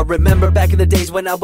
I remember back in the days when I was